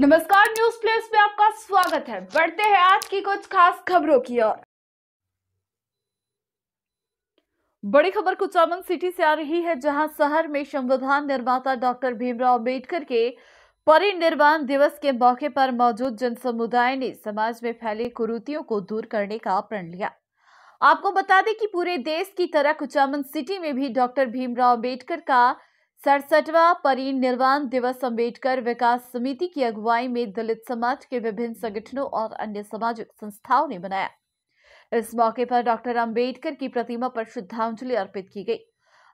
नमस्कार, news place में आपका स्वागत है। बढ़ते हैं आज की कुछ खास खबरों की ओर। बड़ी खबर कुचामन सिटी से आ रही है, जहाँ शहर में संविधान निर्माता डॉक्टर भीमराव अंबेडकर के परिनिर्वाण दिवस के मौके पर मौजूद जन समुदाय ने समाज में फैले कुरूतियों को दूर करने का प्रण लिया। आपको बता दें कि पूरे देश की तरह कुचामन सिटी में भी डॉक्टर भीमराव अंबेडकर का सड़सठवा परिनिर्वाण दिवस अंबेडकर विकास समिति की अगुवाई में दलित समाज के विभिन्न संगठनों और अन्य सामाजिक संस्थाओं ने बनाया इस मौके पर डॉक्टर अंबेडकर की प्रतिमा पर श्रद्धांजलि अर्पित की गई।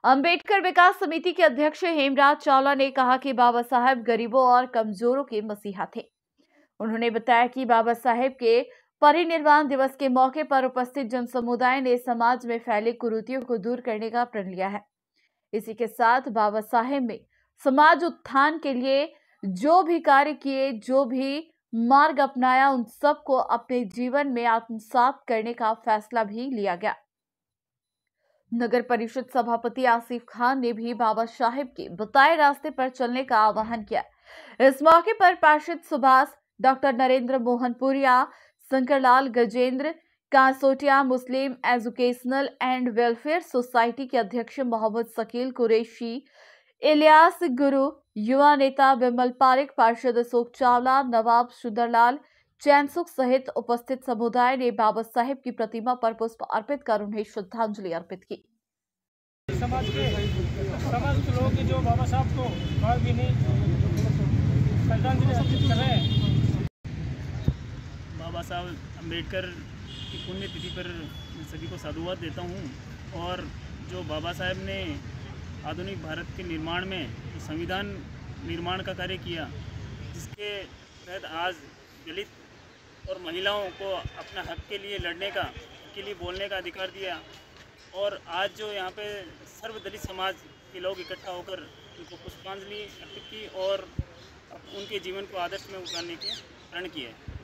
अंबेडकर विकास समिति के अध्यक्ष हेमराज चावला ने कहा कि बाबा साहेब गरीबों और कमजोरों के मसीहा थे। उन्होंने बताया कि बाबा साहेब के परिनिर्वाण दिवस के मौके पर उपस्थित जन समुदाय ने समाज में फैले कुरीतियों को दूर करने का प्रण लिया है। इसी के साथ बाबा साहेब ने समाज उत्थान के लिए जो भी कार्य किए, जो भी मार्ग अपनाया, उन सबको अपने जीवन में आत्मसात करने का फैसला भी लिया गया। नगर परिषद सभापति आसिफ खान ने भी बाबा साहेब के बताए रास्ते पर चलने का आह्वान किया। इस मौके पर पार्षद Subhash, doctor Narendra Mohan Puria, Shankarlal Gajendra Kansotia Muslim educational and welfare society के अध्यक्ष मोहम्मद शकील कुरैशी इलियास गुरु युवा नेता विमल पारिक पार्षद अशोक चावला नवाब सुंदरलाल चैनसुख सहित उपस्थित समुदाय ने बाबा साहेब की प्रतिमा पर पुष्प अर्पित कर उन्हें श्रद्धांजलि अर्पित की। समाज के समस्त लोग जो बाबा साहब को श्रद्धांजलि अर्पित कर रहे हैं। बाबा साहब अंबेडकर की पुण्यतिथि पर सभी को साधुवाद देता हूँ और जो बाबा साहेब ने आधुनिक भारत के निर्माण में संविधान निर्माण का कार्य किया, जिसके तहत आज दलित और महिलाओं को अपना हक के लिए लड़ने का, के लिए बोलने का अधिकार दिया और आज जो यहाँ पे सर्व दलित समाज के लोग इकट्ठा होकर उनको पुष्पांजलि अर्पित की और उनके जीवन को आदर्श में उतारने के प्रण किए।